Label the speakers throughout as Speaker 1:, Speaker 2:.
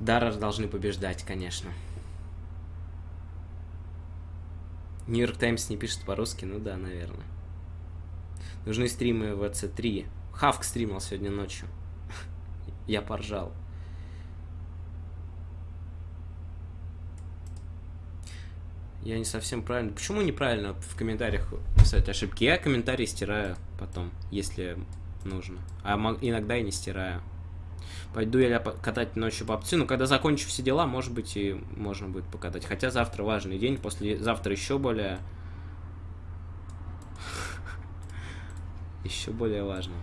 Speaker 1: Даррер должны побеждать, конечно. Нью-Йорк Таймс не пишет по-русски, ну да, наверное. Нужны стримы в ВЦ3. Хавк стримил сегодня ночью. Я поржал. Я не совсем правильно. Почему неправильно в комментариях писать ошибки? Я комментарии стираю потом, если нужно. А иногда и не стираю. Пойду я катать ночью по опции. Ну, когда закончу все дела, может быть, и можно будет покатать. Хотя завтра важный день, после завтра еще более... еще более важный.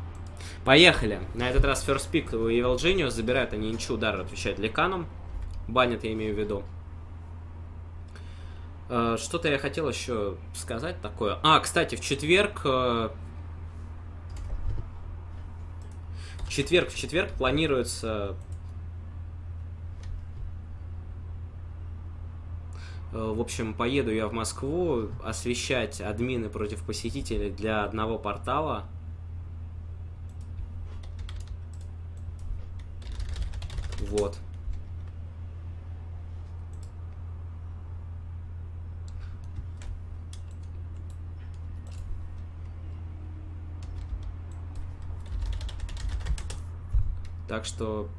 Speaker 1: Поехали. На этот раз first pick у Evil Genius забирают они инчу удар, отвечает Леканом. Банят, я имею в виду. Э, что-то я хотел еще сказать такое. А, кстати, в четверг... Э, в четверг, в четверг планируется... Э, в общем, поеду я в Москву освещать админы против посетителей для одного портала. Вот. Так что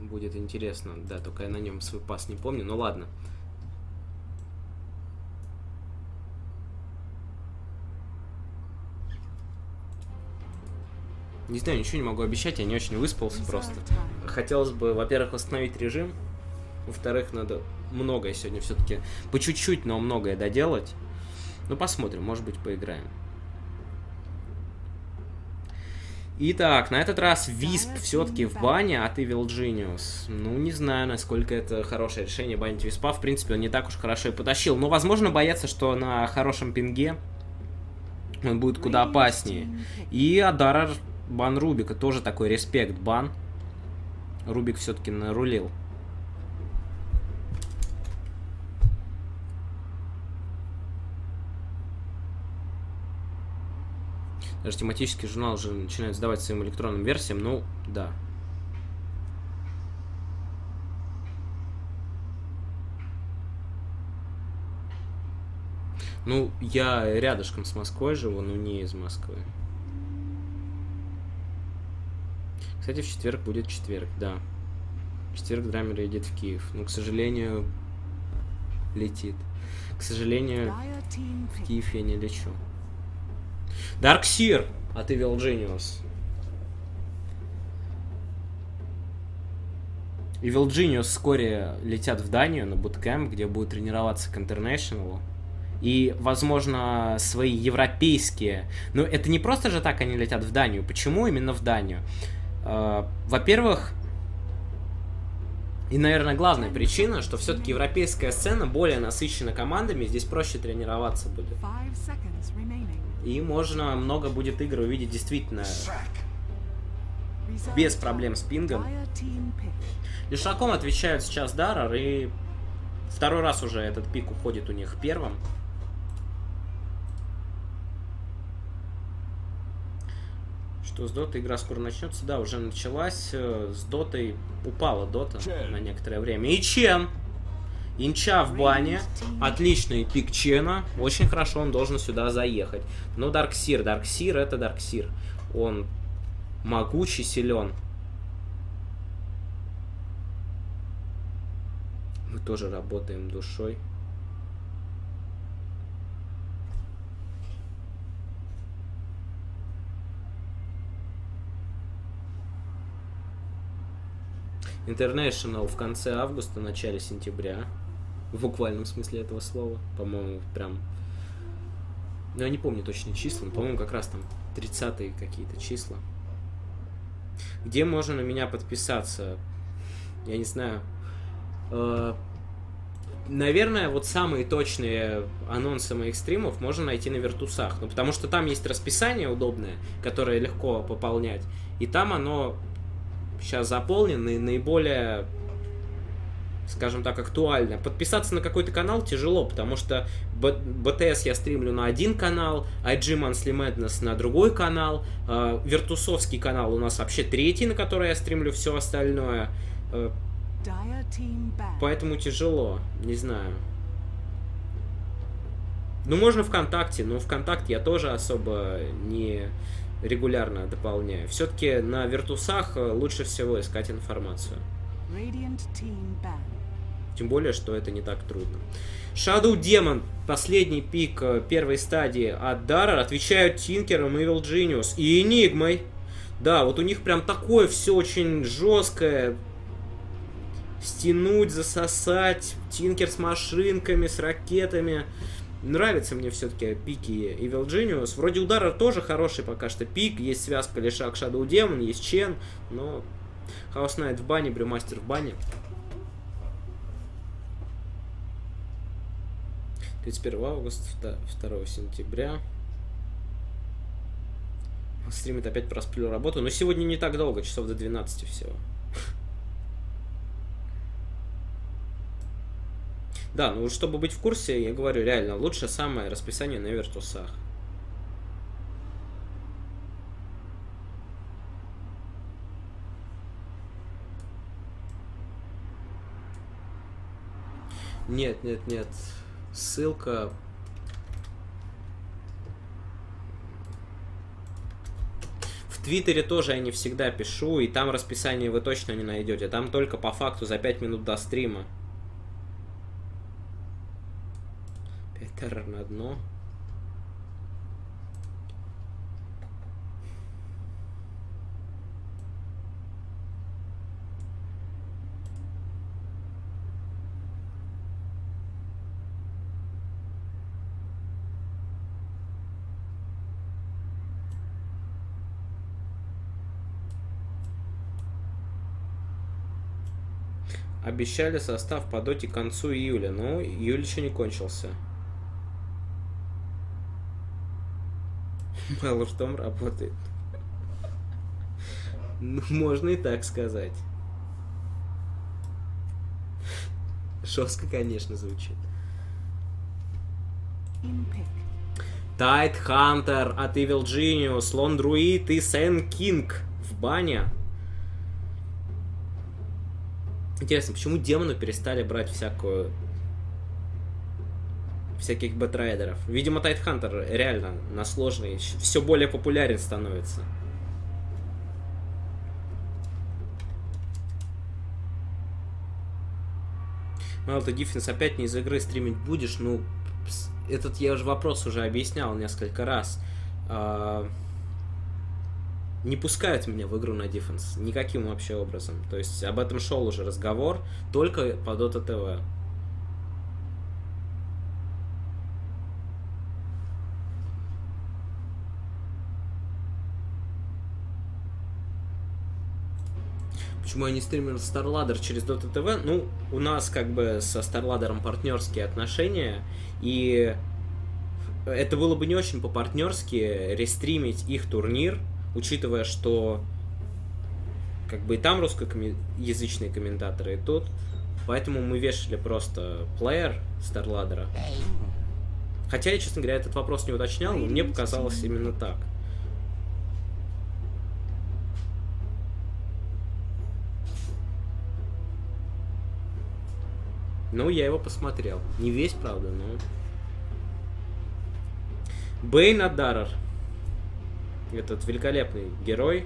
Speaker 1: будет интересно. Да, только я на нем свой пас не помню. Ну ладно. Не знаю, ничего не могу обещать, я не очень выспался просто. Хотелось бы, во-первых, восстановить режим. Во-вторых, надо многое сегодня все-таки, по чуть-чуть, но многое доделать. Ну, посмотрим, может быть, поиграем. Итак, на этот раз Висп все-таки в бане от Evil Genius. Ну, не знаю, насколько это хорошее решение банить Виспа. В принципе, он не так уж хорошо и потащил. Но, возможно, боятся, что на хорошем пинге он будет куда опаснее. И Адарар бан Рубика тоже такой респект бан. Рубик все-таки нарулил. Даже тематический журнал уже начинает сдавать своим электронным версиям, ну, да. Ну, я рядышком с Москвой живу, но не из Москвы. Кстати, в четверг будет четверг, да. В четверг Драмер едет в Киев. Но, к сожалению, летит. К сожалению, в Киев я не лечу. Дарксир от Evil Genius. Evil Genius вскоре летят в Данию на буткэмп, где будут тренироваться к International. И, возможно, свои европейские... Но это не просто же так они летят в Данию. Почему именно в Данию? Uh, во-первых, и, наверное, главная причина, что все-таки европейская сцена более насыщена командами, здесь проще тренироваться будет. И можно много будет игр увидеть действительно без проблем с пингом. Лишаком отвечают сейчас Дарар, и второй раз уже этот пик уходит у них первым. Что с Дотой игра скоро начнется? Да, уже началась. С Дотой упала Дота на некоторое время. И чем? Инча в бане. Отличный пик Чена. Очень хорошо он должен сюда заехать. Но Дарксир. Дарксир это Дарксир. Он могучий, силен. Мы тоже работаем душой. International в конце августа, начале сентября в буквальном смысле этого слова. По-моему, прям... Ну, я не помню точно числа, по-моему, как раз там 30-е какие-то числа. Где можно на меня подписаться? Я не знаю. Э, наверное, вот самые точные анонсы моих стримов можно найти на Вертусах. Ну, потому что там есть расписание удобное, которое легко пополнять. И там оно сейчас заполнено и наиболее скажем так, актуально. Подписаться на какой-то канал тяжело, потому что BTS я стримлю на один канал, IG Monthly Madness на другой канал, э, Виртусовский канал у нас вообще третий, на который я стримлю все остальное. Э, Поэтому тяжело, не знаю. Ну, можно ВКонтакте, но ВКонтакте я тоже особо не регулярно дополняю. Все-таки на Виртусах э, лучше всего искать информацию. Тем более, что это не так трудно. Shadow Demon, последний пик э, первой стадии от Дара, отвечают Тинкером, Evil Genius и Энигмой. Да, вот у них прям такое все очень жесткое. Стянуть, засосать, Тинкер с машинками, с ракетами. Нравится мне все-таки пики Evil Genius. Вроде удара тоже хороший пока что пик. Есть связка Лешак Shadow Demon, есть Чен, но Хаос Найт в бане, Брюмастер в бане. 31 августа, 2 сентября. Стримит опять просплю работу. Но сегодня не так долго, часов до 12 всего. Да, ну чтобы быть в курсе, я говорю, реально, лучше самое расписание на вертусах. Нет, нет, нет. Ссылка... В Твиттере тоже я не всегда пишу, и там расписание вы точно не найдете. Там только по факту за 5 минут до стрима. 5 террор на дно. Обещали состав по доте к концу июля, но июль еще не кончился. Мало что работает. Ну, можно и так сказать. Жестко, конечно, звучит. Тайт Хантер от Evil Genius, Лон Друид и Сэн Кинг в бане. Интересно, почему демоны перестали брать всякую всяких бэтрайдеров. Видимо, Tidehunter реально на сложный все более популярен становится. Мало ты Defense опять не из игры стримить будешь, ну, этот я уже вопрос уже объяснял несколько раз. Не пускают меня в игру на дефенс никаким вообще образом. То есть об этом шел уже разговор только по Dota TV. Почему я не стример StarLadder через Dota TV? Ну, у нас как бы со StarLadder партнерские отношения, и это было бы не очень по-партнерски рестримить их турнир, учитывая, что как бы и там русскоязычные комментаторы, и тут. Поэтому мы вешали просто плеер Старладера. Хотя я, честно говоря, этот вопрос не уточнял, но мне показалось именно так. Ну, я его посмотрел. Не весь, правда, но... Бейн Адарар этот великолепный герой,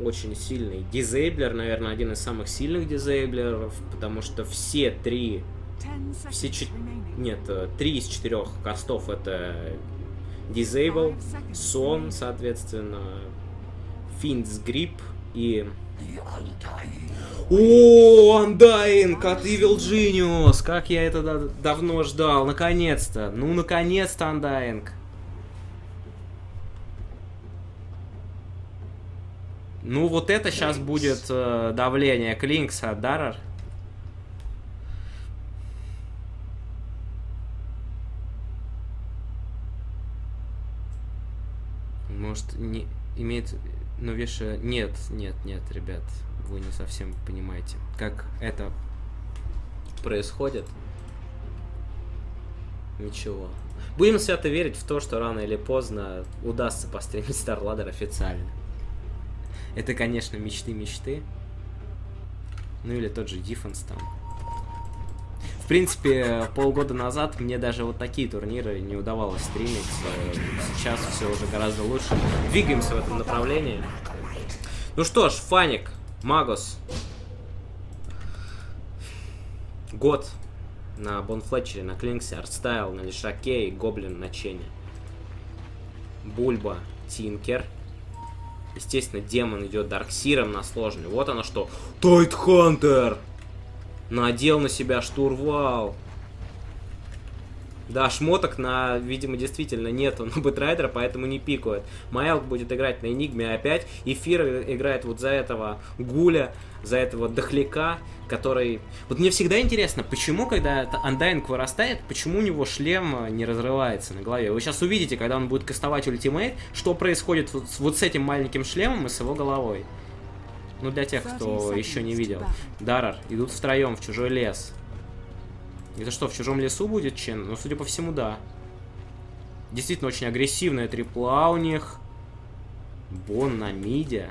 Speaker 1: очень сильный дизейблер, наверное, один из самых сильных дизейблеров, потому что все три, все ч... нет, э, три из четырех кастов это дизейбл, сон, соответственно, финтс грип и о, Undying от Evil Genius! Как я это давно ждал, наконец-то! Ну, наконец-то Undying! Ну, вот это сейчас будет э, давление. Клинкса, Даррер. Может, не имеет... Ну, веша... Нет, нет, нет, ребят. Вы не совсем понимаете, как это происходит. Ничего. Будем свято верить в то, что рано или поздно удастся постримить StarLadder официально. Это, конечно, мечты-мечты. Ну или тот же Диффенс там. В принципе, полгода назад мне даже вот такие турниры не удавалось стримить. Сейчас все уже гораздо лучше. Двигаемся в этом направлении. Ну что ж, Funn1k, Магос. God на Bone Fletcher е, на Клинксе, ArtStyle, на Лишаке и Гоблин на Чене. Бульба, Тинкер. Естественно, демон идет Дарксиром на сложный. Вот оно что. Tidehunter! Надел на себя штурвал. Да, шмоток на, видимо, действительно нету на Бэтрайдера, поэтому не пикают. Maelk будет играть на Энигме опять. Fear играет вот за этого Гуля, за этого Дохляка, который... Вот мне всегда интересно, почему, когда Undying вырастает, почему у него шлем не разрывается на голове. Вы сейчас увидите, когда он будет кастовать ультимейт, что происходит вот с, вот с этим маленьким шлемом и с его головой. Ну, для тех, кто еще не видел. Darer, идут втроем в чужой лес. Это что, в чужом лесу будет Чен? Ну, судя по всему, да. Действительно, очень агрессивная трипла у них. Бон на миде.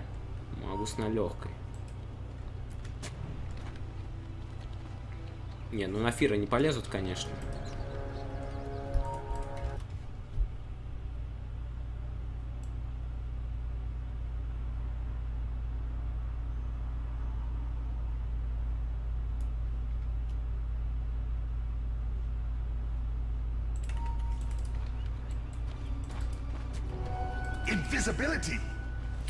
Speaker 1: Магус на легкой. Не, ну на Фира не полезут, конечно.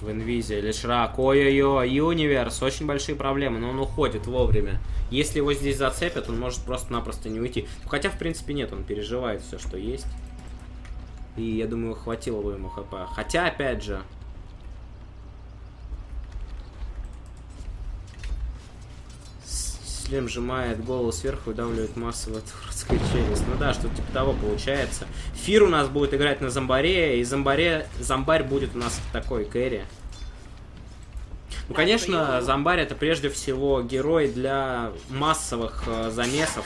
Speaker 1: В инвизе или шрак. Ой-ой-ой, Юниверс, очень большие проблемы, но он уходит вовремя. Если его здесь зацепят, он может просто-напросто не уйти. Хотя, в принципе, нет, он переживает все, что есть. И я думаю, хватило бы ему хп. Хотя, опять же, шлем сжимает голову сверху и давливает массово турецкая челюсть. Ну да, что-то типа того получается. Фир у нас будет играть на зомбаре, и зомбаре, зомбарь будет у нас такой кэрри. Ну, конечно, зомбарь это прежде всего герой для массовых э, замесов.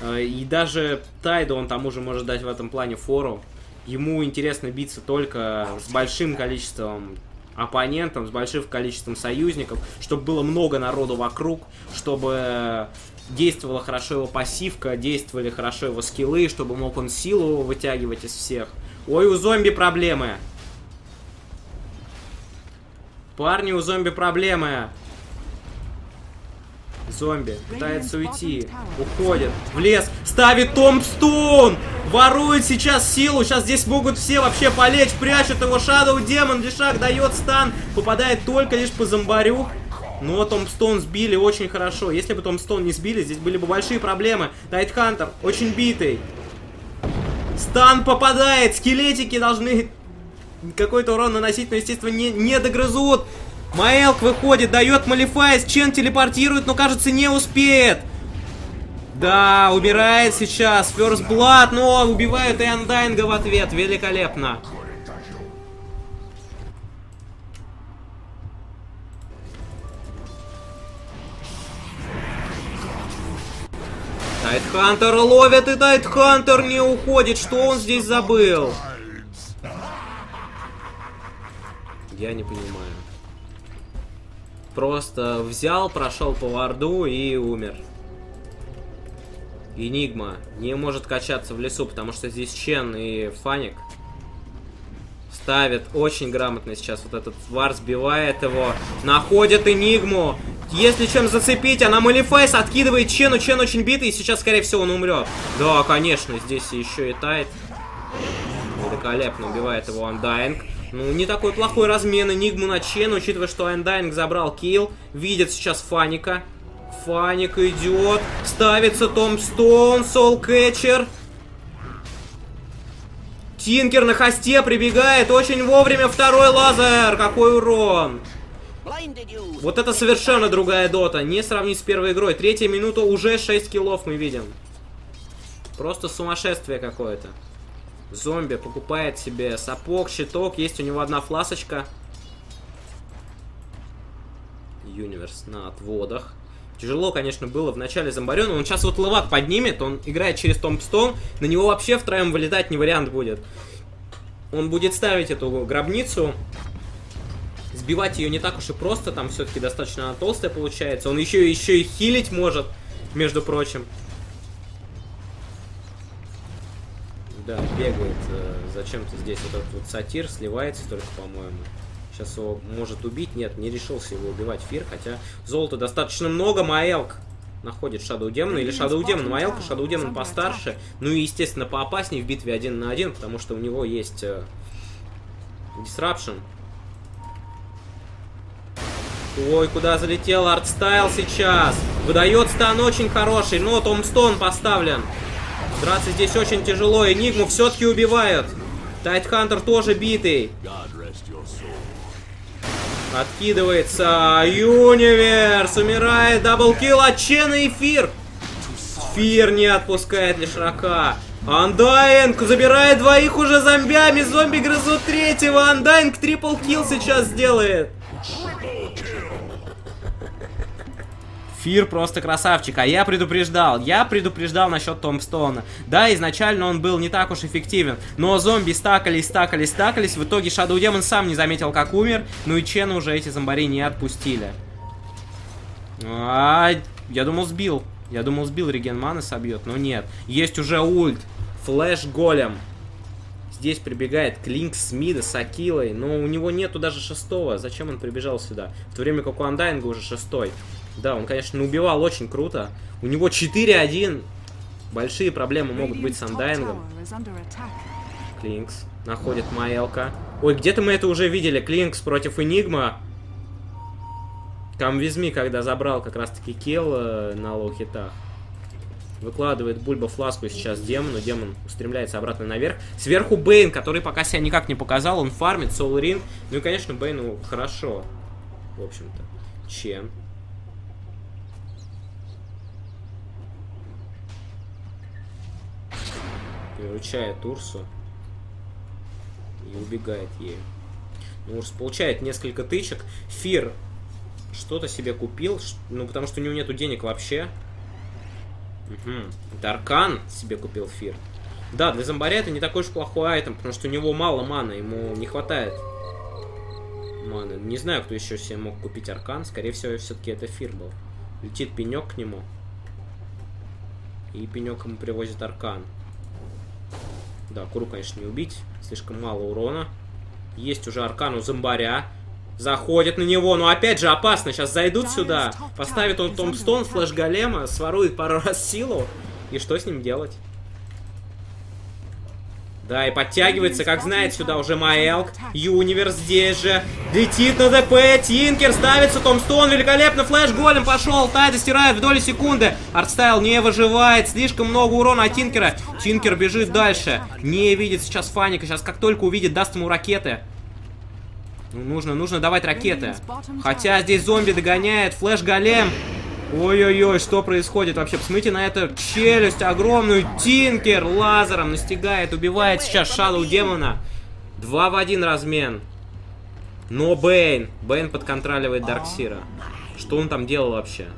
Speaker 1: Э, и даже Тайду он тому же может дать в этом плане фору. Ему интересно биться только с большим количеством оппонентом, с большим количеством союзников, чтобы было много народу вокруг, чтобы действовала хорошо его пассивка, действовали хорошо его скиллы, чтобы мог он силу вытягивать из всех. Ой, у зомби проблемы. Парни, у зомби проблемы. Зомби пытается уйти. Уходит. В лес. Ставит Томпстон! Ворует сейчас силу. Сейчас здесь могут все вообще полечь. Прячут его. Шадоу Демон. Лишак дает стан. Попадает только лишь по зомбарю. Но Томпстон сбили очень хорошо. Если бы Томпстон не сбили, здесь были бы большие проблемы. Тайтхантер очень битый. Стан попадает. Скелетики должны какой-то урон наносить, но, естественно, не, не догрызут. Маэлк выходит, дает Малифайс, Чен телепортирует, но, кажется, не успеет. Да, убирает сейчас First Blood, но убивают и в ответ. Великолепно. Тайтхантер ловит, и Тайтхантер не уходит. Что он здесь забыл? Я не понимаю. Просто взял, прошел по варду и умер. Энигма не может качаться в лесу, потому что здесь Чен и Фаник ставят очень грамотно сейчас. Вот этот вар сбивает его. Находит Энигму. Если чем зацепить, она Malefice откидывает Чену. Чен очень битый, и сейчас, скорее всего, он умрет. Да, конечно, здесь еще и Тайд. Великолепно убивает его Undying. Ну, не такой плохой размен Энигму на Чен, учитывая, что Undying забрал килл. Видит сейчас Funn1k а. Funn1k идет. Ставится Tombstone, Soul Catcher. Тинкер на хасте прибегает. Очень вовремя второй лазер. Какой урон. Вот это совершенно другая дота. Не сравнить с первой игрой. Третья минута уже 6 киллов мы видим. Просто сумасшествие какое-то. Зомби покупает себе сапог, щиток. Есть у него одна фласочка. Юниверс на отводах. Тяжело, конечно, было в начале зомбарена. Он сейчас вот левак поднимет, он играет через Томпстон. На него вообще втроем вылетать не вариант будет. Он будет ставить эту гробницу Сбивать ее не так уж и просто, там все-таки достаточно она толстая получается. Он еще, еще и хилить может, между прочим. Да, бегает э, зачем-то здесь вот этот вот сатир, сливается только, по-моему. Сейчас его может убить. Нет, не решился его убивать Фир, хотя золота достаточно много. Маэлк находит Шадоу Демона или Шадоу Демон. Маэлка, Шадоу Демон постарше. Ну и, естественно, поопаснее в битве один на один, потому что у него есть э, Disruption. Ой, куда залетел ArtStyle сейчас? Выдает стан очень хороший, но Tombstone поставлен. Драться здесь очень тяжело. Энигму все-таки убивают. Tidehunter тоже битый. Откидывается. Universe умирает. Double kill от Чена Fear. Fear не отпускает Лешрака. Андайнг забирает двоих уже зомбями. Зомби грызут третьего. Андайнг трипл килл сейчас сделает. Фир просто красавчик, а я предупреждал, я предупреждал насчет Томпстона. Да, изначально он был не так уж эффективен, но зомби стакались, стакались, стакались, в итоге Shadow Demon сам не заметил, как умер, ну и Чена уже эти зомбари не отпустили. А, я думал сбил, я думал сбил, реген маны собьет, но нет. Есть уже ульт, Flesh Golem. Здесь прибегает Clinkz с мида, с Акилой, но у него нету даже шестого. Зачем он прибежал сюда? В то время как у Undying а уже шестой. Да, он, конечно, убивал очень круто. У него 4-1. Большие проблемы могут быть с Undying ом. Clinkz находит Maelk а. Ой, где-то мы это уже видели. Clinkz против Энигма. Камвизми, когда забрал как раз-таки килл э, на лоу-хитах. Выкладывает Бульба фласку сейчас демону. Демон устремляется обратно наверх. Сверху Бейн, который пока себя никак не показал. Он фармит, Ring. Ну и, конечно, Бейну хорошо. В общем-то. Чем? Приручает Урсу и убегает ею. Ну, Урс получает несколько тычек. Фир что-то себе купил, ну, потому что у него нету денег вообще. Угу. Даркан себе купил Фир. Да, для зомбаря это не такой уж плохой айтем, потому что у него мало маны, ему не хватает маны. Не знаю, кто еще себе мог купить Аркан. Скорее всего, все-таки это Фир был. Летит пенек к нему. И пенек ему привозит Аркан. Да, Куру, конечно, не убить. Слишком мало урона. Есть уже аркан у зомбаря. Заходит на него, но опять же опасно. Сейчас зайдут сюда. Поставит он Tombstone, Flesh Golem а, сворует пару раз силу. И что с ним делать? Да, и подтягивается, как знает, сюда уже Maelk. Universe здесь же. Летит на ДП. Тинкер ставится. Tombstone великолепно. Flesh Golem пошел. Тайда стирает в доли секунды. ArtStyle не выживает. Слишком много урона от Тинкера. Тинкер бежит дальше. Не видит сейчас Funn1k а. Сейчас как только увидит, даст ему ракеты. Ну, нужно, нужно давать ракеты. Хотя здесь зомби догоняет. Flesh Golem. Ой-ой-ой, что происходит вообще? Посмотрите на эту челюсть огромную. Тинкер лазером настигает, убивает сейчас Shadow Demon а. Два в один размен. Но Bane. Bane подконтроливает Dark Seer а. Что он там делал вообще?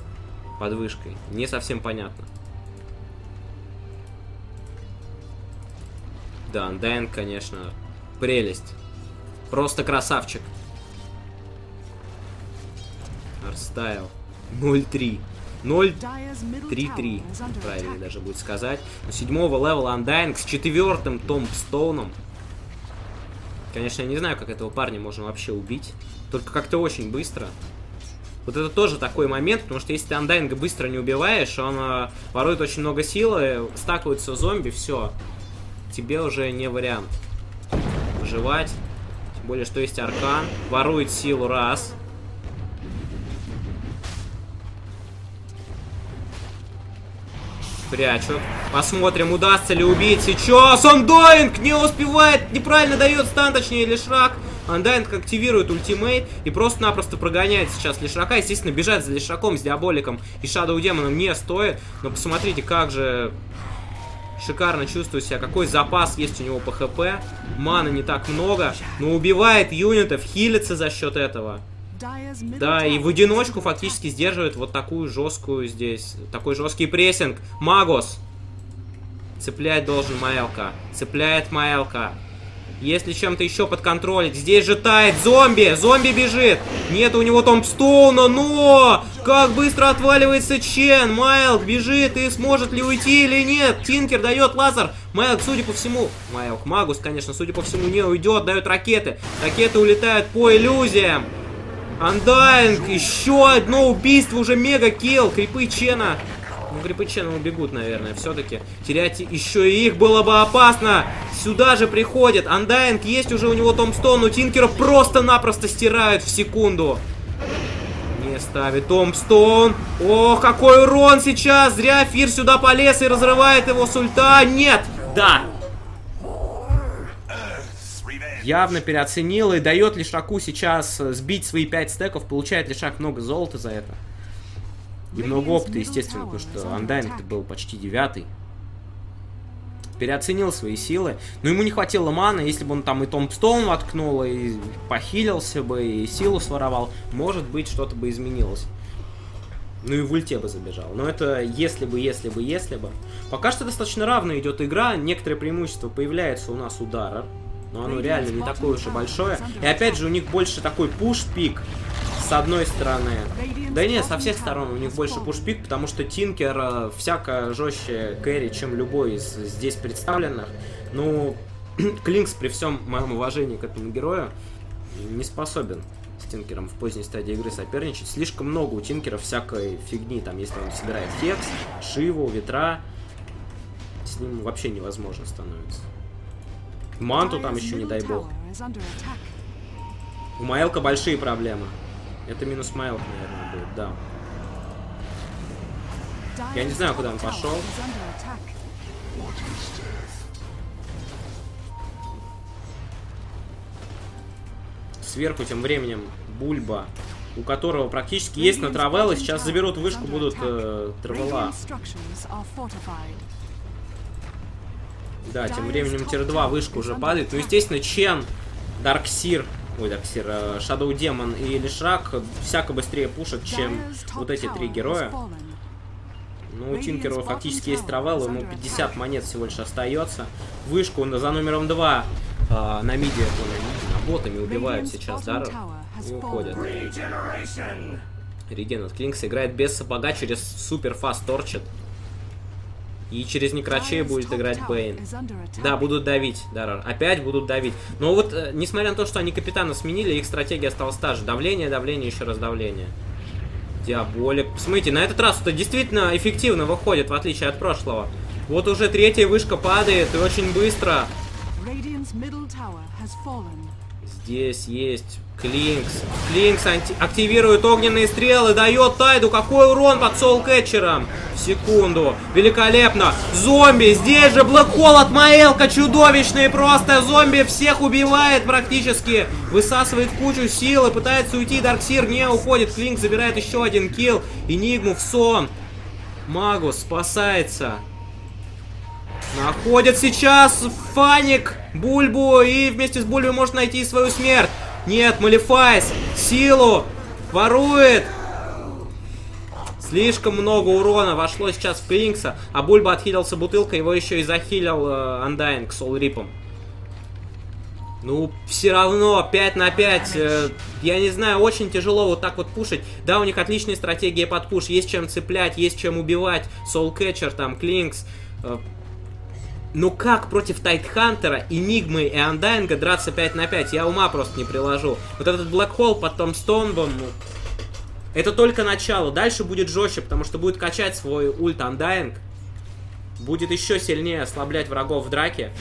Speaker 1: Под вышкой. Не совсем понятно. Да, Undying, конечно, прелесть. Просто красавчик. ArtStyle. 0-3. 0-3-3, правильно даже будет сказать. Но седьмого левела Undying с четвертым Tombstone ом. Конечно, я не знаю, как этого парня можно вообще убить. Только как-то очень быстро. Вот это тоже такой момент, потому что если ты Undying а быстро не убиваешь, он э, ворует очень много силы, стакиваются зомби, все. Тебе уже не вариант выживать. Тем более, что есть Arcane. Ворует силу раз. Прячут. Посмотрим, удастся ли убить сейчас. Undying не успевает, неправильно дает stun, точнее, Leshrac. Undying активирует ultimate и просто-напросто прогоняет сейчас Leshrac а. Естественно, бежать за Leshrac ом с Diabolic ом и Shadow Demon ом не стоит. Но посмотрите, как же шикарно чувствую себя. Какой запас есть у него по хп. Маны не так много. Но убивает юнитов, хилится за счет этого. Да, и в одиночку фактически сдерживает вот такую жесткую здесь, такой жесткий прессинг. Магос! Цеплять должен Maelk а. Цепляет Maelk а. Если чем-то еще подконтролить. Здесь же тает зомби. Зомби бежит. Нет у него томпстоуна, но... Как быстро отваливается Чен. Майлк бежит и сможет ли уйти или нет. Тинкер дает лазер. Майлк, судя по всему... Майлк, Магус, конечно, судя по всему, не уйдет. Дает ракеты. Ракеты улетают по иллюзиям. Андайнг. Еще одно убийство. Уже мега килл. Крипы Чена. Ну, крипы Чена убегут, наверное, все-таки. Терять еще и их было бы опасно. Сюда же приходит. Андайнг есть уже у него Томстон, но Тинкера просто-напросто стирают в секунду. Не ставит Томстон. О, какой урон сейчас. Зря Фир сюда полез и разрывает его с ульта. Нет. Да. Явно переоценил и дает Лишаку сейчас сбить свои 5 стеков. Получает Лишак много золота за это. И много опыта, естественно, потому что Андайн был почти девятый переоценил свои силы. Но ему не хватило маны, если бы он там и Томпстоун воткнул, и похилился бы, и силу своровал, может быть, что-то бы изменилось. Ну и в ульте бы забежал. Но это если бы, если бы, если бы. Пока что достаточно равно идет игра. Некоторые преимущества появляются у нас у Дара. Но оно реально не такое уж и большое. И опять же у них больше такой пуш-пик с одной стороны. Да нет, со всех сторон у них больше пушпик, потому что Тинкер э, всяко жестче кэри, чем любой из здесь представленных. Ну, Клинкс при всем моем уважении к этому герою не способен с Тинкером в поздней стадии игры соперничать. Слишком много у Тинкера всякой фигни, там, если он собирает Хекс, Шиву, Ветра, с ним вообще невозможно становится. Манту там еще не дай бог. У Маэлка большие проблемы. Это минус Майлк, наверное, будет, да. Я не знаю, куда он пошел. Сверху тем временем Бульба, у которого практически есть на травеллы. Сейчас заберут вышку, будут э, травела. Да, тем временем тир-2 вышка уже падает. Ну, естественно, Чен, Дарксир ой, так, Сир, Shadow Demon и Лишрак всяко быстрее пушат, чем вот эти три героя. Ну, у Тинкера фактически есть травел, ему 50 монет всего лишь остается. Вышку за номером 2 а, на миде, на, на ботами убивают сейчас Дар и уходят. Реген от Клинкса играет без сапога через супер фаст торчит. И через Некрачей будет играть Бэйн. Да, будут давить, Дарар. Опять будут давить. Но вот, э, несмотря на то, что они капитана сменили, их стратегия осталась та же. Давление, давление, еще раз давление. Диаболик. Смотрите, на этот раз это действительно эффективно выходит, в отличие от прошлого. Вот уже третья вышка падает, и очень быстро. Здесь есть Клинкс. Клинкс активирует огненные стрелы, дает Тайду. Какой урон под соул-кетчером? Секунду. Великолепно. Зомби. Здесь же Black Hole от Maelk а. Чудовищный просто. Зомби всех убивает практически. Высасывает кучу силы. Пытается уйти. Dark Seer не уходит. Клинкс забирает еще один килл. Энигму в сон. Магус спасается. Находит сейчас Фаник Бульбу и вместе с Бульбой может найти свою смерть. Нет, Malefice! Силу! Ворует! Слишком много урона вошло сейчас в Клинкса, а Бульба отхилился бутылкой, его еще и захилил э, Андайн Сол Рипом. Ну, все равно, 5 на 5, э, я не знаю, очень тяжело вот так вот пушить. Да, у них отличные стратегии под пуш, есть чем цеплять, есть чем убивать. Soul Catcher, там, Клинкс. Э, ну как против Тайтхантера, Энигмы и Андайнга драться 5 на 5? Я ума просто не приложу. Вот этот Блэк Холл под Том Стонбом, ну, это только начало. Дальше будет жестче, потому что будет качать свой ульт Андайнг. Будет еще сильнее ослаблять врагов в драке.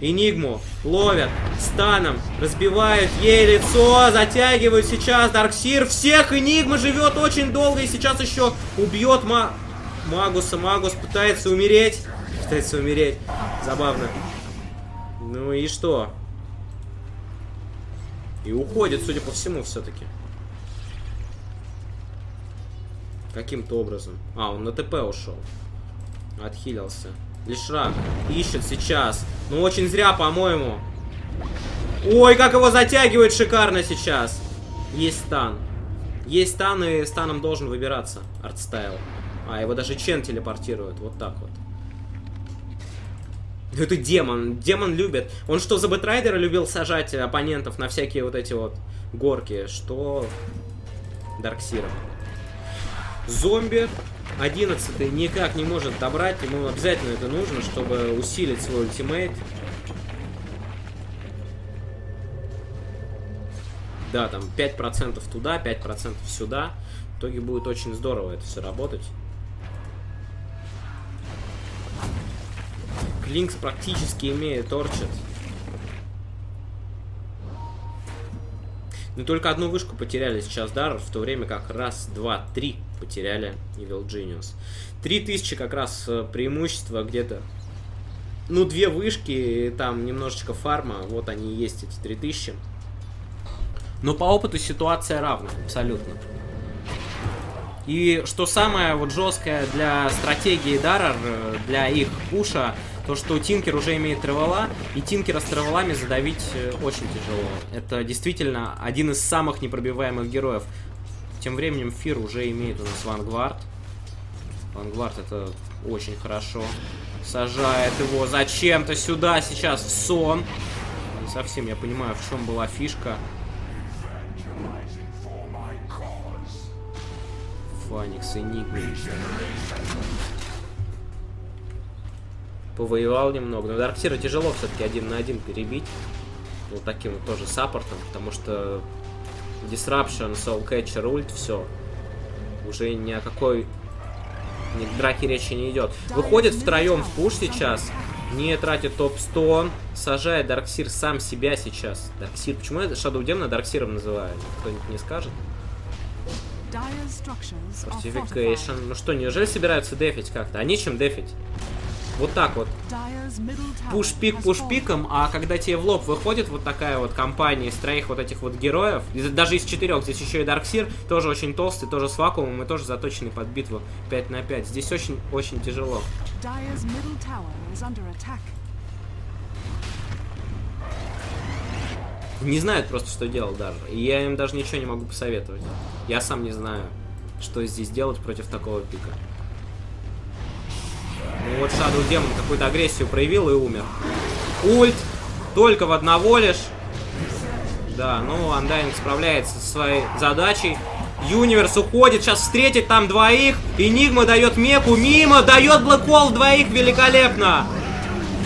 Speaker 1: Энигму ловят станом, разбивают ей лицо, затягивают сейчас Дарксир. Всех Энигма живет очень долго и сейчас еще убьет Ма... Магуса. Магус пытается умереть пытается умереть. Забавно. Ну и что? И уходит, судя по всему, все-таки. Каким-то образом. А, он на ТП ушел. Отхилился. Leshrac ищет сейчас. Ну, очень зря, по-моему. Ой, как его затягивает шикарно сейчас. Есть stun. Есть stun, и stun ом должен выбираться. ArtStyle. А, его даже Чен телепортирует. Вот так вот. Ну, Это демон. Демон любит. Он что, за Batrider а любил сажать оппонентов на всякие вот эти вот горки, что Dark Seer а. Зомби 11 никак не может добрать, ему обязательно это нужно, чтобы усилить свой ultimate. Да, там 5% туда, 5% сюда. В итоге будет очень здорово это все работать. Клинкс практически имеет Орчет. Но только одну вышку потеряли сейчас Дар, в то время как раз, два, три потеряли Evil Genius. 3000 как раз э, преимущество где-то. Ну, две вышки, там немножечко фарма, вот они и есть эти 3000. Но по опыту ситуация равна, абсолютно. И что самое вот жесткое для стратегии Дарар, э, для их пуша, то, что Тинкер уже имеет тревела, и Тинкера с тревелами задавить э, очень тяжело. Это действительно один из самых непробиваемых героев. Тем временем Фир уже имеет у нас Вангвард. Вангвард это очень хорошо. Сажает его зачем-то сюда сейчас в сон. Не совсем я понимаю, в чем была фишка. Фаникс, Энигмы. Повоевал немного. Но Dark Seer а тяжело все-таки один на один перебить. Вот таким вот тоже саппортом, потому что Disruption, Soul Catcher, ульт, все. Уже ни о какой ни драке речи не идет. Выходит втроем в пуш сейчас. Не тратит топ-100. Сажает Dark Seer сам себя сейчас. Dark Seer. Почему я Shadow Demon Dark Seer ом называю? Кто-нибудь не скажет? Fortification. Ну что, неужели собираются дефить как-то? А нечем дефить. Вот так вот. Пуш-пик пуш-пиком, а когда тебе в лоб выходит вот такая вот компания из троих вот этих вот героев, даже из четырех, здесь еще и Дарксир, тоже очень толстый, тоже с вакуумом и тоже заточенный под битву 5 на 5. Здесь очень-очень тяжело. Не знают просто, что делал даже. И я им даже ничего не могу посоветовать. Я сам не знаю, что здесь делать против такого пика. Ну вот Shadow Demon какую-то агрессию проявил и умер. Ульт. Только в одного лишь. Да, ну Undying справляется со своей задачей. Юниверс уходит, сейчас встретит там двоих. Энигма дает меку, мимо, дает Блэкхолл двоих, великолепно.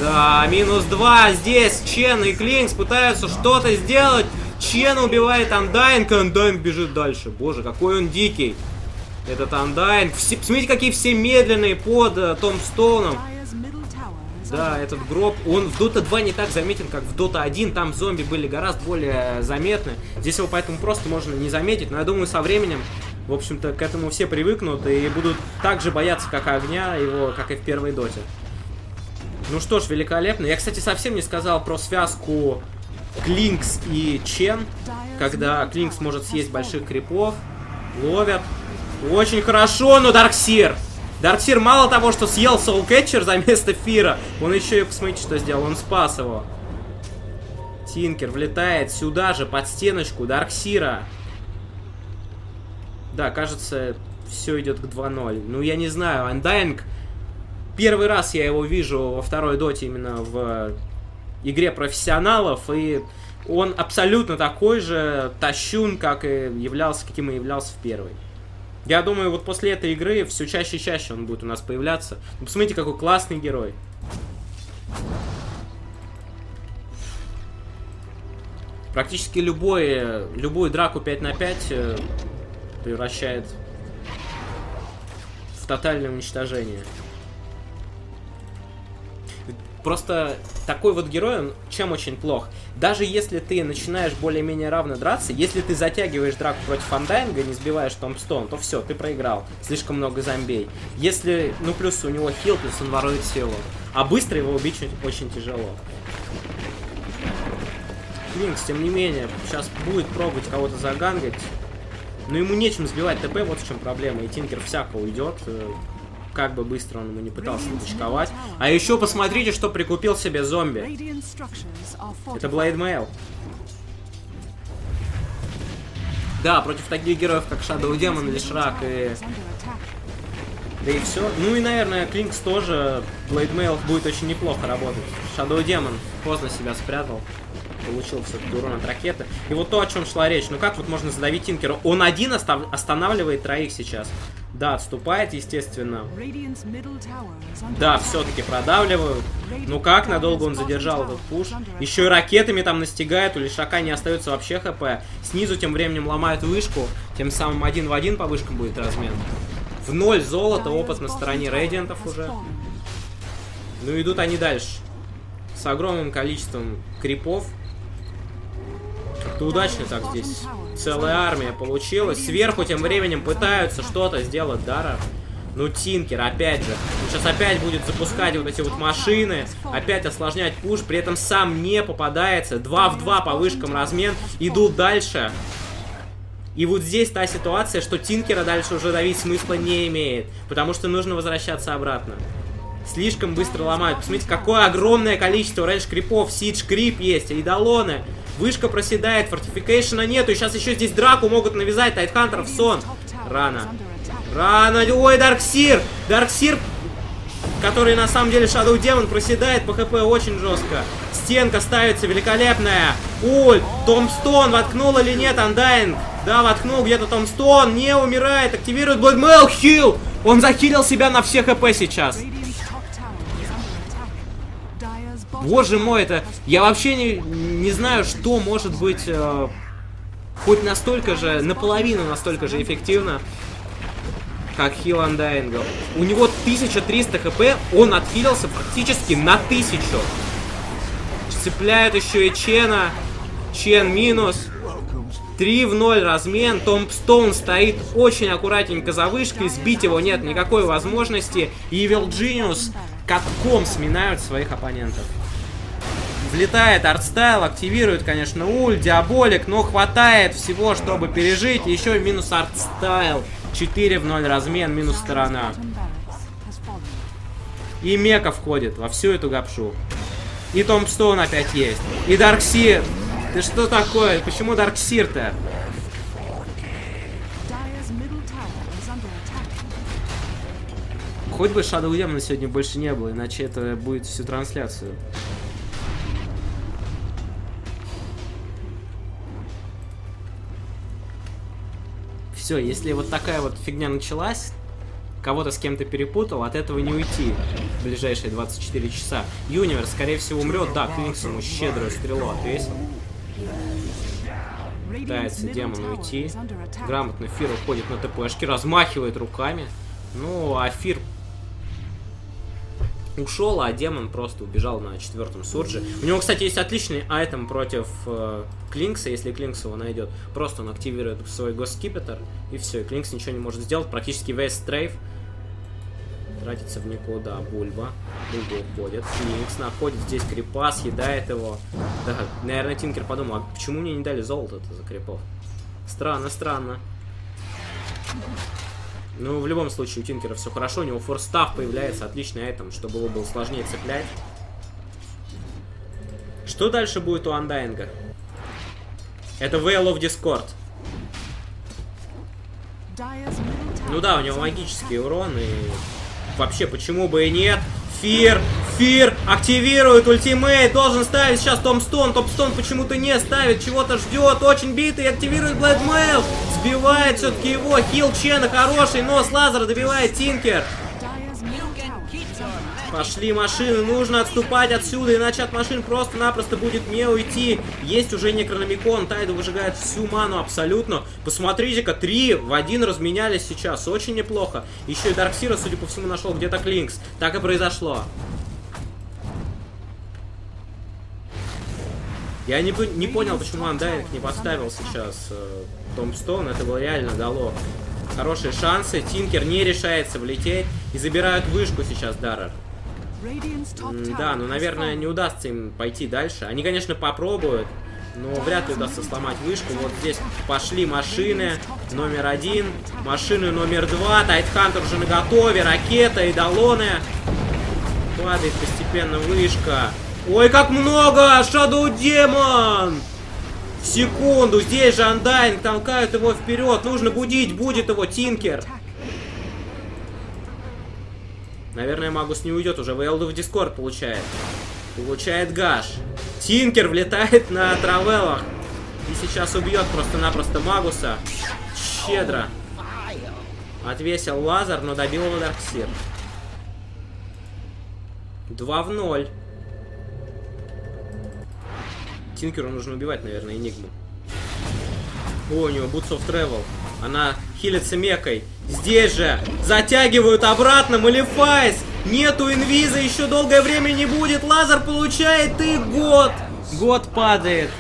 Speaker 1: Да, минус два здесь. Чен и Клинкс пытаются что-то сделать. Чен убивает Андайнг, Андайнг бежит дальше. Боже, какой он дикий. Этот Андайн. Все, посмотрите, какие все медленные под uh, Том Стоуном. Да, этот гроб, он в Dota 2 не так заметен, как в Dota 1. Там зомби были гораздо более заметны. Здесь его поэтому просто можно не заметить. Но я думаю, со временем, в общем-то, к этому все привыкнут и будут так же бояться, как огня его, как и в первой Доте. Ну что ж, великолепно. Я, кстати, совсем не сказал про связку Клинкс и Чен, когда Клинкс может съесть больших крипов, ловят, очень хорошо, но Dark Seer. Dark Seer мало того, что съел Soul Catcher за место Фира, он еще и, посмотрите, что сделал. Он спас его. Тинкер влетает сюда же, под стеночку Dark Seer а. Да, кажется, все идет к 2-0. Ну, я не знаю, Undying... Первый раз я его вижу во второй доте именно в игре профессионалов, и он абсолютно такой же тащун, как и являлся, каким и являлся в первой. Я думаю, вот после этой игры все чаще и чаще он будет у нас появляться. Ну, посмотрите, какой классный герой. Практически любой, любую драку 5 на 5 э, превращает в тотальное уничтожение. Просто такой вот герой, он чем очень плох? Даже если ты начинаешь более-менее равно драться, если ты затягиваешь драку против Андайнга, не сбиваешь томпстон, то все, ты проиграл. Слишком много зомбей. Если, ну плюс у него хил, плюс он ворует силу. А быстро его убить очень, тяжело. Линкс, тем не менее, сейчас будет пробовать кого-то загангать. Но ему нечем сбивать ТП, вот в чем проблема. И Тинкер всяко уйдет. Как бы быстро он ему не пытался точковать. А еще посмотрите, что прикупил себе зомби. Это Mail. Да, против таких героев, как Shadow Demon Leshrac и Да и все. Ну и, наверное, Клинкс тоже. Blade Mail будет очень неплохо работать. Shadow Demon поздно себя спрятал. Получил все-таки урон от ракеты. И вот то, о чем шла речь. Ну как вот можно задавить Тинкера? Он один остав... останавливает троих сейчас. Да, отступает, естественно. Да, все-таки продавливают. Ну как надолго он задержал этот пуш? Еще и ракетами там настигает, у Лишака не остается вообще хп. Снизу тем временем ломают вышку, тем самым один в один по вышкам будет размен. В ноль золото, опыт на стороне рейдиантов уже. Ну идут они дальше. С огромным количеством крипов. Как-то удачно так здесь. Целая армия получилась. Сверху тем временем пытаются что-то сделать Дара. Ну, Тинкер, опять же. Он сейчас опять будет запускать вот эти вот машины. Опять осложнять пуш. При этом сам не попадается. 2 в 2 по вышкам размен. Идут дальше. И вот здесь та ситуация, что Тинкера дальше уже давить смысла не имеет. Потому что нужно возвращаться обратно. Слишком быстро ломают. Посмотрите, какое огромное количество раньше крипов. Сидж крип есть, айдолоны. Вышка проседает, fortification а нету. И сейчас еще здесь драку могут навязать Tidehunter ов сон. Рано. Рано. Ой, Dark Seer. Dark Seer, который на самом деле Shadow Demon проседает по хп очень жестко. Стенка ставится великолепная. Уль, Tombstone воткнул или нет, Undying? Да, воткнул где-то Tombstone, не умирает, активирует Blade Mail, heal! Он захилил себя на все хп сейчас. Боже мой, это... Я вообще не, не знаю, что может быть э, хоть настолько же, наполовину настолько же эффективно, как хил Андайнга. У него 1300 хп, он отхилился практически на 1000. Цепляют еще и Чена. Чен минус. 3 в 0 размен. Том Стоун стоит очень аккуратненько за вышкой. Сбить его нет никакой возможности. Evil Genius катком сминают своих оппонентов. Влетает артстайл, активирует, конечно, уль, диаболик, но хватает всего, чтобы пережить. Еще минус артстайл. 4 в 0 размен, минус сторона. И Мека входит во всю эту гапшу. И Томпстоун опять есть. И Дарксир. Ты что такое? Почему Дарксир-то? Хоть бы Shadow Demon сегодня больше не было, иначе это будет всю трансляцию. Все, если вот такая вот фигня началась, кого-то с кем-то перепутал, от этого не уйти в ближайшие 24 часа. Юниверс, скорее всего, умрет. Да, Клинкс ему щедрую стрелу отвесил. Пытается демон уйти. Грамотно Фир уходит на ТПшки, размахивает руками. Ну, а Фир ушел, а демон просто убежал на четвертом сурже. У него, кстати, есть отличный айтем против э, Клинкса, если Клинкс его найдет. Просто он активирует свой госкипетр, и все, и Клинкс ничего не может сделать. Практически весь стрейф тратится в никуда. Бульба. Бульба уходит. Клинкс находит здесь крипа, съедает его. Да, наверное, Тинкер подумал, а почему мне не дали золото-то за крипов? Странно, странно. Ну, в любом случае, у Тинкера все хорошо. У него форстав появляется, отличный айтем, чтобы его было сложнее цеплять. Что дальше будет у Андайнга? Это Veil of Discord. Ну да, у него магический урон, и вообще, почему бы и нет? Фир, Фир активирует ультимейт, должен ставить сейчас Томстон. Томстон почему-то не ставит, чего-то ждет, очень битый, активирует Блэдмейл. Сбивает все-таки его, хил Чена хороший, но с лазера добивает Тинкер. Пошли машины, нужно отступать отсюда, иначе от машин просто-напросто будет не уйти. Есть уже Некрономикон, Тайду выжигает всю ману абсолютно. Посмотрите-ка, три в один разменялись сейчас, очень неплохо. Еще и Дарксира, судя по всему, нашел где-то Клинкс. Так и произошло. Я не, не понял, почему Андайрик не поставил сейчас Томстон. Это было реально дало хорошие шансы. Тинкер не решается влететь. И забирают вышку сейчас Даррер. Да, ну, наверное, не удастся им пойти дальше. Они, конечно, попробуют, но вряд ли удастся сломать вышку. Вот здесь пошли машины номер один, машины номер два. Тайтхантер уже на готове, ракета, идолоны. Падает постепенно вышка. Ой, как много! Shadow Demon! Секунду, здесь же Андайн толкают его вперед. Нужно будить, будет его Тинкер. Наверное, Магус не уйдет уже. Вейлду в Дискорд получает. Получает Гаш. Тинкер влетает на травелах. И сейчас убьет просто-напросто Магуса. Щедро. Отвесил лазер, но добил его Dark Seer. 2 в 0. Тинкеру нужно убивать, наверное, Энигму. О, у него Boots of Travel. Она хилится мекой. Здесь же затягивают обратно Malefice. Нету инвиза, еще долгое время не будет. Лазер получает и год. Год падает.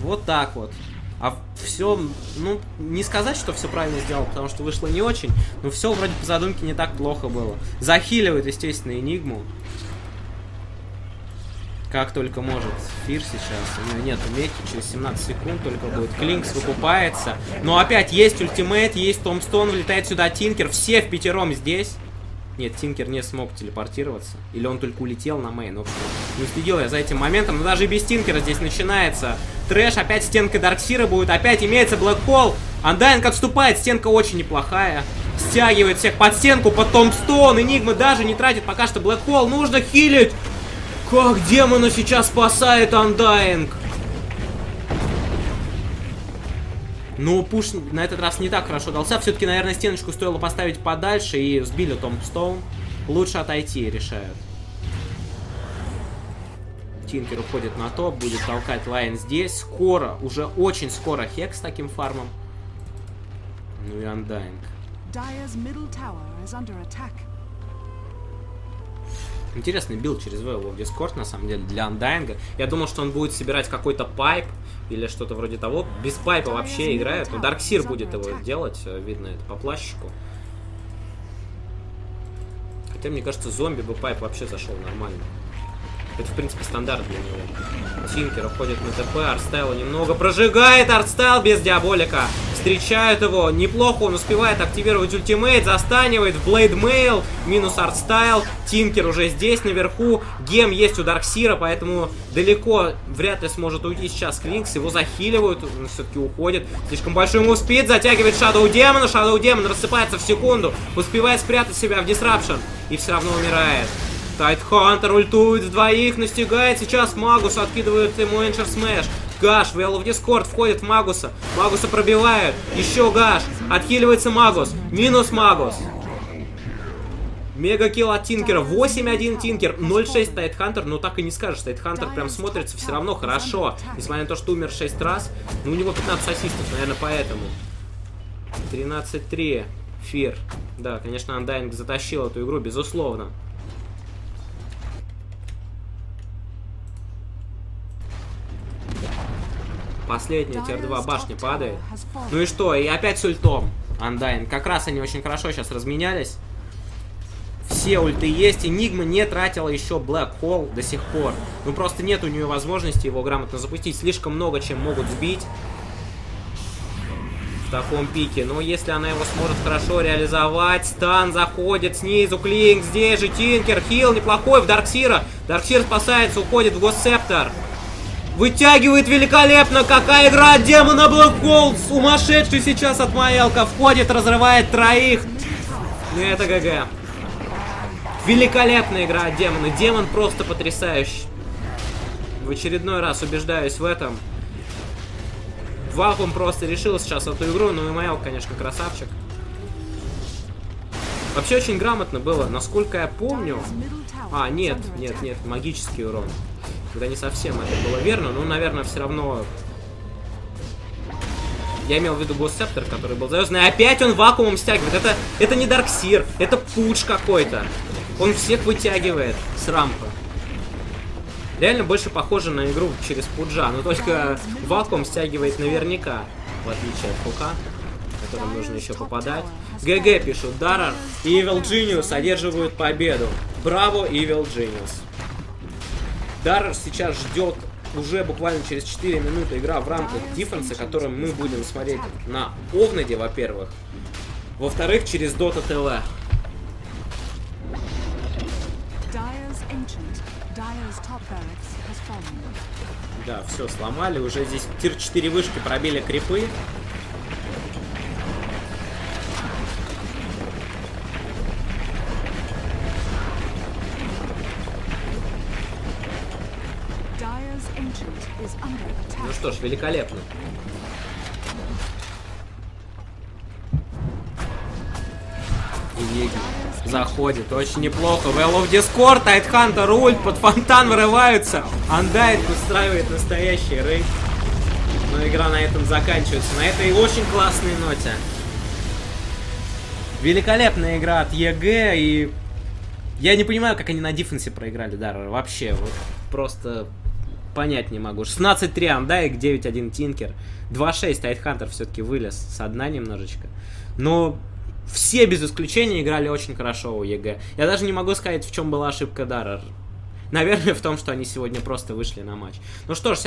Speaker 1: Вот так вот. А все, ну, не сказать, что все правильно сделал, потому что вышло не очень, но все вроде по задумке не так плохо было. Захиливает, естественно, Энигму. Как только может Фир сейчас. У него нет меки, через 17 секунд только будет. Клинкс выкупается. Но опять есть ультимейт, есть Томстон, влетает сюда Тинкер. Все в пятером здесь. Нет, Тинкер не смог телепортироваться. Или он только улетел на мейн. В общем, не следил я за этим моментом. Но даже без Тинкера здесь начинается трэш. Опять стенка Дарксира будет. Опять имеется Блэк Холл. Андайнг отступает. Стенка очень неплохая. Стягивает всех под стенку, под Томстон. Энигма даже не тратит пока что Блэк Холл. Нужно хилить. Как демона сейчас спасает Undying? Но пуш на этот раз не так хорошо дался. Все-таки, наверное, стеночку стоило поставить подальше и сбили Томстоун. Лучше отойти, решают. Tinker уходит на топ, будет толкать line здесь. Скоро, уже очень скоро Хек с таким фармом. Ну и Undying. Интересный build через Veil of Discord, на самом деле, для Undying а. Я думал, что он будет собирать какой-то pipe или что-то вроде того. Без пайпа вообще играет. Но Dark Seer будет его делать, э, видно это по плащику. Хотя, мне кажется, зомби бы pipe вообще зашел нормально. Это, в принципе, стандарт для него. Tinker уходит на ТП, ArtStyle немного прожигает, ArtStyle без Diabolic а. Встречают его, неплохо он успевает активировать ultimate, застанивает в Blade Mail, минус ArtStyle. Tinker уже здесь, наверху. Gem есть у Dark Seer а, поэтому далеко вряд ли сможет уйти сейчас Clinkz. Его захиливают, он все-таки уходит. Слишком большой ему speed, затягивает Shadow Demon а. Shadow Demon рассыпается в секунду, успевает спрятать себя в Disruption и все равно умирает. Tidehunter ультует двоих, настигает сейчас Magnus, откидывает ему Anchor Smash. Gush, Veil of Discord входит в Magnus а. Magnus а пробивают. Еще Gush. Отхиливается Magnus. Минус Magnus. Mega kill от Tinker а. 8-1 Tinker. 0-6 Tidehunter. Ну так и не скажешь. Tidehunter прям смотрится все равно хорошо. Несмотря на то, что умер 6 раз. Ну у него 15 ассистов, наверное, поэтому. 13-3. Fear. Да, конечно, Undying затащил эту игру, безусловно. Последняя tier-2 башня падает. Ну и что? И опять с ультом. Undying. Как раз они очень хорошо сейчас разменялись. Все ульты есть. Энигма не тратила еще Black Hole до сих пор. Ну просто нет у нее возможности его грамотно запустить. Слишком много чем могут сбить. В таком пике. Но если она его сможет хорошо реализовать. Стан заходит снизу. Клинк. Здесь же Тинкер. Хил неплохой в Дарксира. Дарксир спасается. Уходит в Госсептор. Вытягивает великолепно. Какая игра от демона Блэкхолд. Сумасшедший сейчас от Маэлка. Входит, разрывает троих. Ну это ГГ. Великолепная игра от демона. Демон просто потрясающий. В очередной раз убеждаюсь в этом. Вакуум просто решил сейчас эту игру. Ну и Маэл, конечно, красавчик. Вообще очень грамотно было. Насколько я помню... А, нет, нет, нет, магический урон. Когда не совсем это было верно, но, наверное, все равно... Я имел в виду Госсептор, который был завязан. И опять он вакуумом стягивает. Это, это не Дарксир, это пуч какой-то. Он всех вытягивает с рампы. Реально больше похоже на игру через пуджа, но только вакуум стягивает наверняка, в отличие от Хука, которым нужно еще попадать. ГГ пишут, Дарар и Evil Genius одерживают победу. Браво, Evil Genius. Даррер сейчас ждет уже буквально через 4 минуты игра в рамках дифференса, которую мы будем смотреть на Овнаде, во-первых. Во-вторых, через Dota TV. Да, все, сломали. Уже здесь тир 4 вышки пробили крипы. Что ж, великолепно. И заходит, очень неплохо. Well of Discord, Тайтхантер ульт, под фонтан вырываются. Undying устраивает настоящий рейд. Но игра на этом заканчивается. На этой очень классной ноте. Великолепная игра от EG и... Я не понимаю, как они на дефенсе проиграли, да, вообще, вот просто понять не могу. 16-3 Undying, 9-1 Tinker, 2-6 Tidehunter все-таки вылез со дна немножечко. Но все без исключения играли очень хорошо у EG. Я даже не могу сказать, в чем была ошибка Дара. Наверное, в том, что они сегодня просто вышли на матч. Ну что ж,